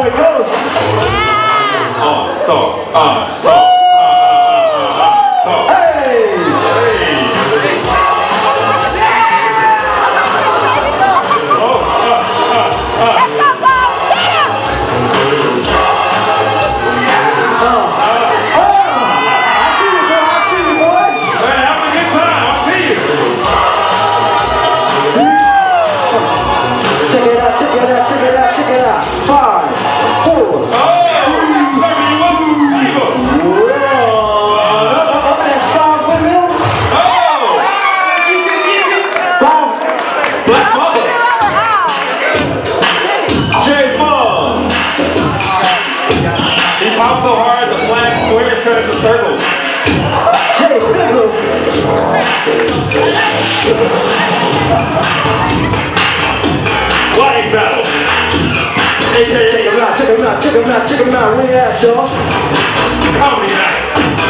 Holy Ghost? Yeah! On, song. Black Mother. J Fung. He pops so hard the flag square turn into circles. Jay Bizzle. Flag battle. AKA check him out, check him out, check him out, check him out, ring ass, y'all. Comedy night.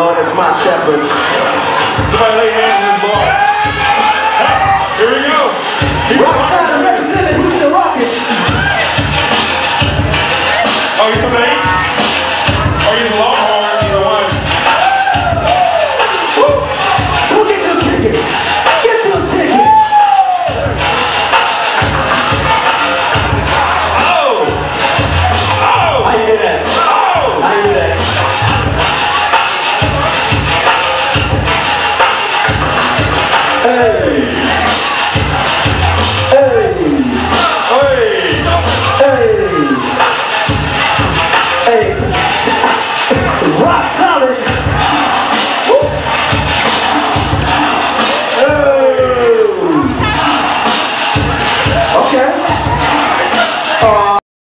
Lord is my shepherd. Somebody lay hands on this boy. Hey, here we go. Keep Oh.